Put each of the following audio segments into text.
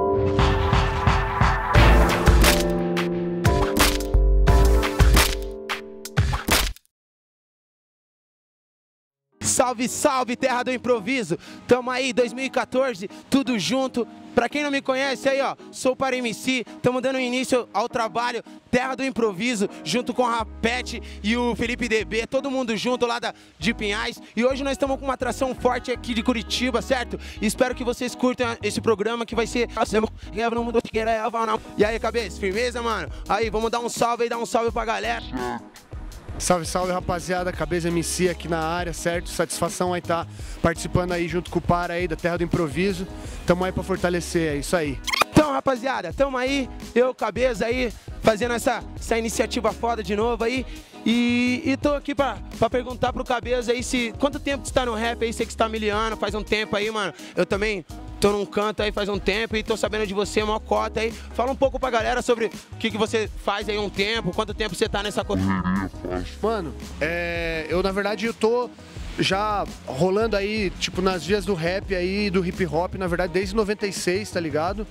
you Salve, salve, terra do improviso. Tamo aí, 2014, tudo junto. Pra quem não me conhece aí, ó, sou para MC, estamos dando início ao trabalho Terra do Improviso, junto com a Rapete e o Felipe DB, todo mundo junto lá da, de Pinhais. E hoje nós estamos com uma atração forte aqui de Curitiba, certo? Espero que vocês curtam esse programa que vai ser. E aí, cabeça, firmeza, mano? Aí, vamos dar um salve aí, dar um salve pra galera. Salve, salve rapaziada, Cabeça MC aqui na área, certo? Satisfação aí tá participando aí junto com o Para aí da Terra do Improviso. Tamo aí pra fortalecer, é isso aí. Então, rapaziada, tamo aí, eu, Cabeça aí, fazendo essa, essa iniciativa foda de novo aí. E, e tô aqui pra, pra perguntar pro Cabeça aí se. Quanto tempo você tá no rap aí? Sei que você tá miliano, faz um tempo aí, mano. Eu também tô num canto aí faz um tempo e tô sabendo de você, uma cota aí. Fala um pouco pra galera sobre o que, que você faz aí um tempo, quanto tempo você tá nessa coisa. Mano, é, eu na verdade eu tô já rolando aí, tipo, nas vias do rap aí, do hip hop, na verdade, desde 96, tá ligado?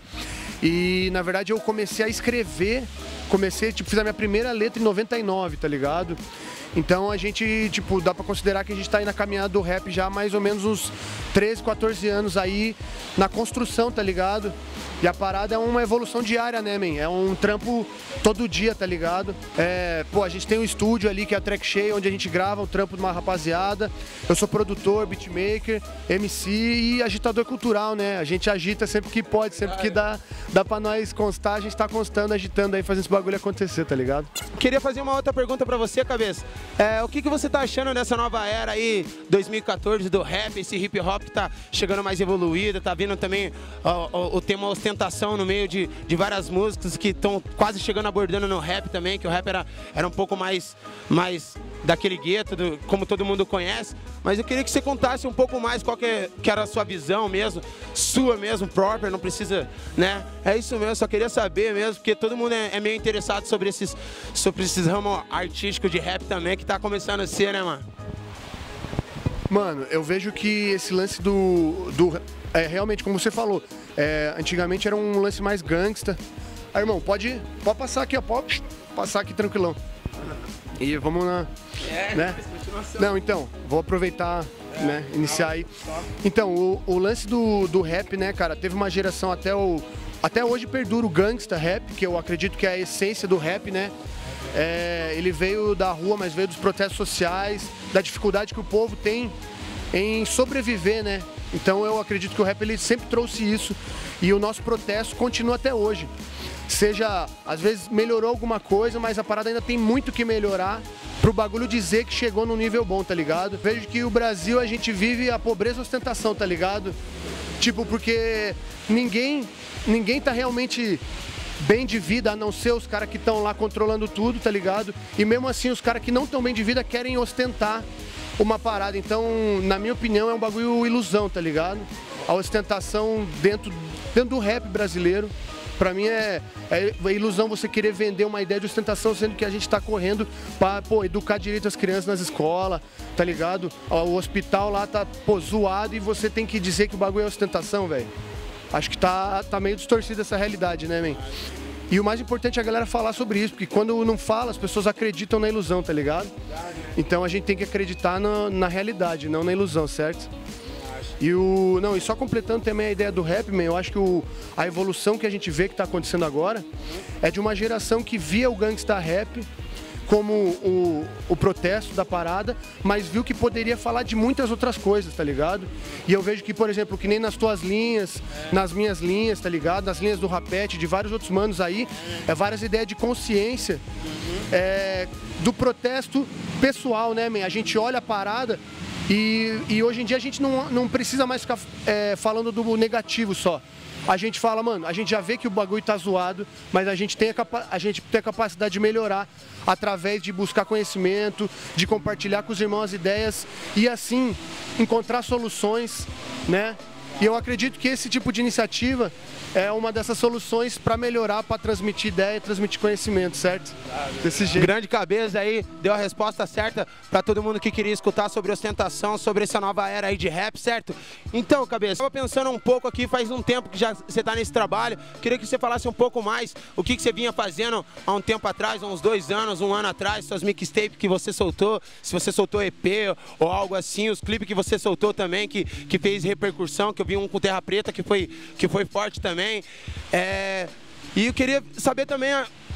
E na verdade eu comecei a escrever, comecei, tipo, fiz a minha primeira letra em 99, tá ligado? Então a gente, tipo, dá pra considerar que a gente tá aí na caminhada do rap já há mais ou menos uns 13, 14 anos aí na construção, tá ligado? E a parada é uma evolução diária, né, man? É um trampo todo dia, tá ligado? É, pô, a gente tem um estúdio ali que é a Track Shea, onde a gente grava o trampo de uma rapaziada. Eu sou produtor, beatmaker, MC e agitador cultural, né? A gente agita sempre que pode, sempre que dá, dá pra nós constar, a gente tá constando, agitando aí, fazendo esse bagulho acontecer, tá ligado? Queria fazer uma outra pergunta pra você, cabeça. É, o que, que você tá achando dessa nova era aí, 2014, do rap, esse hip hop tá chegando mais evoluído, tá vindo também ó, ó, o tema ostentação ostentação no meio de, de várias músicas que estão quase chegando abordando no rap também, que o rap era, era um pouco mais, mais daquele gueto, do, como todo mundo conhece. Mas eu queria que você contasse um pouco mais qual que, é, que era a sua visão mesmo, sua mesmo, própria, não precisa, né? É isso mesmo, só queria saber mesmo, porque todo mundo é, é meio interessado sobre esses, sobre esses ramos artísticos de rap também, que tá começando a ser, né, mano? Mano, eu vejo que esse lance do, do é, realmente, como você falou, é, antigamente era um lance mais gangsta. Aí, irmão, pode, pode passar aqui, ó, pode passar aqui tranquilão. E vamos na. É, né? Não, então, vou aproveitar, é, né? Iniciar aí. Então, o, o, lance do, do rap, né, cara, teve uma geração até o. Até hoje perdura o gangsta rap, que eu acredito que é a essência do rap, né? É, ele veio da rua, mas veio dos protestos sociais, da dificuldade que o povo tem em sobreviver, né? Então eu acredito que o rap ele sempre trouxe isso e o nosso protesto continua até hoje. Seja, às vezes melhorou alguma coisa, mas a parada ainda tem muito que melhorar pro bagulho dizer que chegou num nível bom, tá ligado? Vejo que o Brasil a gente vive a pobreza e ostentação, tá ligado? Tipo, porque ninguém, ninguém tá realmente bem de vida, a não ser os caras que estão lá controlando tudo, tá ligado? E mesmo assim, os caras que não estão bem de vida querem ostentar uma parada. Então, na minha opinião, é um bagulho ilusão, tá ligado? A ostentação dentro, dentro do rap brasileiro. Pra mim é, é, ilusão você querer vender uma ideia de ostentação, sendo que a gente tá correndo pra pô, educar direito as crianças nas escolas, tá ligado? O hospital lá tá pô, zoado e você tem que dizer que o bagulho é ostentação, velho. Acho que tá, tá meio distorcida essa realidade, né, man? E o mais importante é a galera falar sobre isso, porque quando não fala, as pessoas acreditam na ilusão, tá ligado? Então a gente tem que acreditar na, na realidade, não na ilusão, certo? E o. Não, e só completando também a ideia do rap, man, eu acho que o, a evolução que a gente vê que está acontecendo agora é de uma geração que via o gangsta rap como o, o protesto da parada, mas viu que poderia falar de muitas outras coisas, tá ligado? E eu vejo que, por exemplo, que nem nas tuas linhas, nas minhas linhas, tá ligado? Nas linhas do Rapete, de vários outros manos aí, é várias ideias de consciência é, do protesto pessoal, né, man? A gente olha a parada e, e, hoje em dia a gente não, não precisa mais ficar é, falando do negativo só a gente fala, mano, a gente já vê que o bagulho tá zoado, mas a gente tem a, a, gente tem a capacidade de melhorar através de buscar conhecimento, de compartilhar com os irmãos as ideias e assim encontrar soluções, né? E eu acredito que esse tipo de iniciativa é uma dessas soluções para melhorar, para transmitir ideia transmitir conhecimento, certo? Desse jeito. Grande cabeça aí, deu a resposta certa para todo mundo que queria escutar sobre ostentação, sobre essa nova era aí de rap, certo? Então, cabeça, estava pensando um pouco aqui, faz um tempo que já você está nesse trabalho, queria que você falasse um pouco mais o que, que você vinha fazendo há um tempo atrás, uns dois anos, um ano atrás, suas mixtapes que você soltou, se você soltou EP ou algo assim, os clipes que você soltou também, que, que fez repercussão, que eu vi um com Terra Preta que foi, que foi forte também. É, e eu queria saber também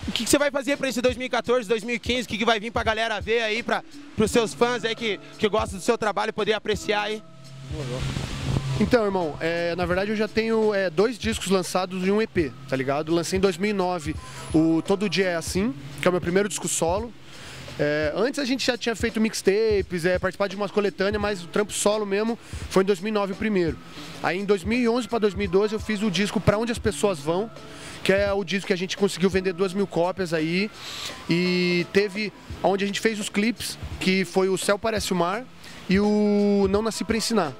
o que, que você vai fazer para esse 2014, 2015, o que, que vai vir para a galera ver aí, para os seus fãs aí que, que gostam do seu trabalho poder apreciar aí. Então, irmão, é, na verdade eu já tenho é, dois discos lançados em um EP, tá ligado? Lancei em 2009 o Todo Dia É Assim, que é o meu primeiro disco solo. É, antes a gente já tinha feito mixtapes, é, participado de umas coletâneas, mas o trampo solo mesmo foi em 2009 o primeiro. Aí em 2011 para 2012 eu fiz o disco Pra Onde as Pessoas Vão, que é o disco que a gente conseguiu vender duas mil cópias aí. E teve onde a gente fez os clipes, que foi o Céu Parece o Mar e o Não Nasci Pra Ensinar.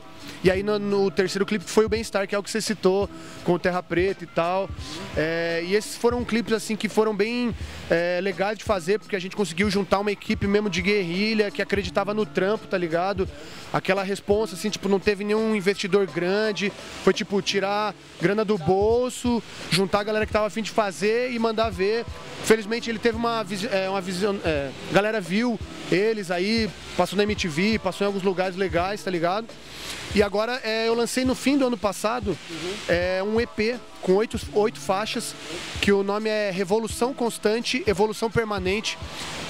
E aí no, no terceiro clipe foi o Bem-Estar, que é o que você citou, com o Terra Preta e tal. É, e esses foram clipes assim que foram bem é, legais de fazer, porque a gente conseguiu juntar uma equipe mesmo de guerrilha que acreditava no trampo, tá ligado? Aquela responsa, assim, tipo, não teve nenhum investidor grande. Foi tipo tirar grana do bolso, juntar a galera que tava afim de fazer e mandar ver. Felizmente ele teve uma, é, uma visão. É, galera viu eles aí, passou na MTV, passou em alguns lugares legais, tá ligado? E agora é, eu lancei no fim do ano passado uhum. é, um EP com oito, oito faixas, que o nome é Revolução Constante, Evolução Permanente,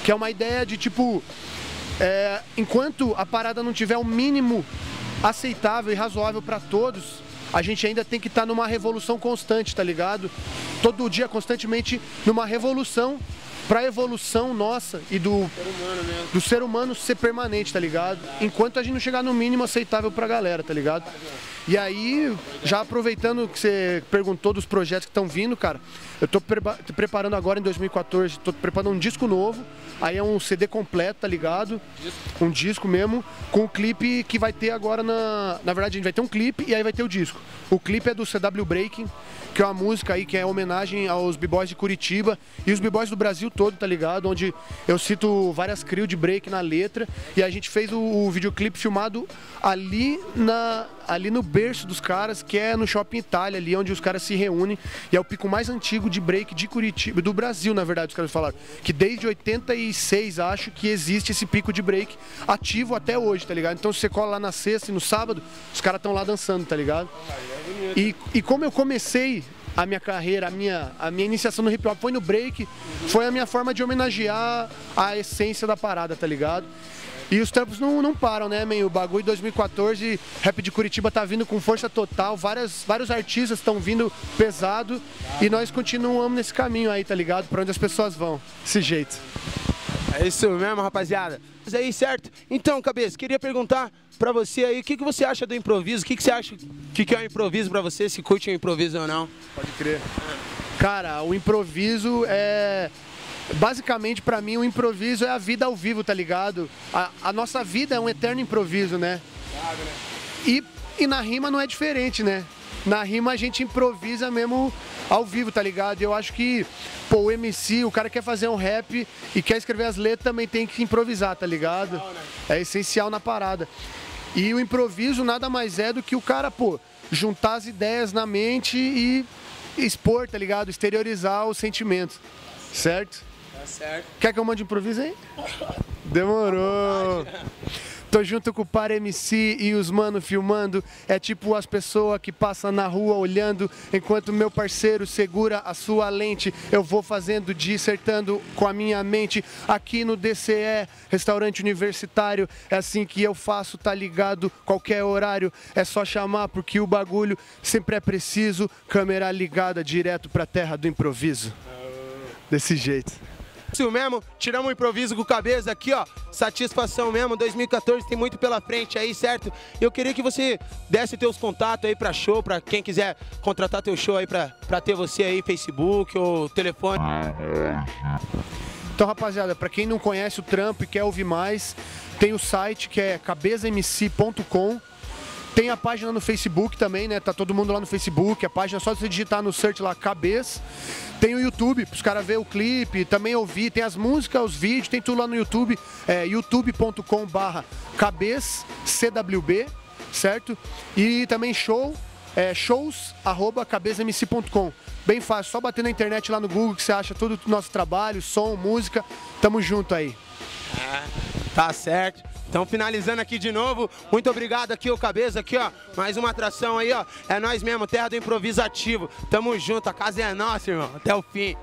que é uma ideia de tipo. É, enquanto a parada não tiver o mínimo aceitável e razoável para todos, a gente ainda tem que estar tá numa revolução constante, tá ligado? Todo dia, constantemente, numa revolução para a evolução nossa e do ser, humano do ser humano ser permanente, tá ligado? Enquanto a gente não chegar no mínimo aceitável para a galera, tá ligado? E aí, já aproveitando que você perguntou dos projetos que estão vindo, cara, eu tô pre preparando agora em 2014, tô preparando um disco novo, aí é um CD completo, tá ligado? Um disco mesmo, com o um clipe que vai ter agora na. Na verdade, a gente vai ter um clipe e aí vai ter o disco. O clipe é do CW Breaking, que é uma música aí que é homenagem aos b-boys de Curitiba e os b-boys do Brasil todo, tá ligado? Onde eu cito várias crios de break na letra e a gente fez o, o videoclipe filmado ali, na, ali no berço dos caras, que é no Shopping Itália, ali onde os caras se reúnem e é o pico mais antigo de break de Curitiba, do Brasil, na verdade, os caras falaram. Que desde 86, acho, que existe esse pico de break ativo até hoje, tá ligado? Então se você cola lá na sexta e no sábado, os caras estão lá dançando, tá ligado? E, e como eu comecei a minha carreira, a minha, a minha iniciação no hip hop foi no break, foi a minha forma de homenagear a essência da parada, tá ligado? E os trampos não, não param, né, man? O bagulho 2014, rap de Curitiba tá vindo com força total, várias, vários artistas estão vindo pesado e nós continuamos nesse caminho aí, tá ligado? Pra onde as pessoas vão, desse jeito. É isso mesmo, rapaziada. Mas aí, certo? Então, cabeça, queria perguntar pra você aí, o que, que você acha do improviso? O que, que você acha que, que é o improviso pra você? Se curte o improviso ou não? Pode crer. Cara, o improviso é. Basicamente, para mim, o improviso é a vida ao vivo, tá ligado? A, a nossa vida é um eterno improviso, né? E, e na rima não é diferente, né? Na rima a gente improvisa mesmo ao vivo, tá ligado? Eu acho que, pô, o MC, o cara quer fazer um rap e quer escrever as letras, também tem que improvisar, tá ligado? É essencial na parada. E o improviso nada mais é do que o cara, pô, juntar as ideias na mente e expor, tá ligado? Exteriorizar os sentimentos. Certo? Tá certo. Quer que eu mande improviso aí? Demorou. Tô junto com o Par MC e os mano filmando. É tipo as pessoas que passam na rua olhando, enquanto meu parceiro segura a sua lente. Eu vou fazendo, dissertando com a minha mente. Aqui no DCE, restaurante universitário, é assim que eu faço, tá ligado? Qualquer horário é só chamar, porque o bagulho sempre é preciso. Câmera ligada direto pra terra do improviso. Desse jeito. Isso mesmo, tiramos o improviso com cabeça aqui, ó. Satisfação mesmo, 2014 tem muito pela frente aí, certo? Eu queria que você desse teus contatos aí pra show, pra quem quiser contratar teu show aí pra, pra ter você aí, Facebook ou telefone. Então, rapaziada, pra quem não conhece o trampo e quer ouvir mais, tem o site que é cabezamc.com Tem a página no Facebook também, né? Tá todo mundo lá no Facebook. A página é só você digitar no search lá, cabeça. Tem o YouTube, os caras ver o clipe, também ouvir. Tem as músicas, os vídeos, tem tudo lá no YouTube. É youtube.com barra CWB, certo? E também show, é. Bem fácil, só bater na internet lá no Google que você acha todo o nosso trabalho, som, música. Tamo junto aí. Tá certo. Então, finalizando aqui de novo, muito obrigado aqui, o Cabeça, aqui, ó, mais uma atração aí, ó, é nós mesmo, Terra do Improvisativo, tamo junto, a casa é nossa, irmão, até o fim.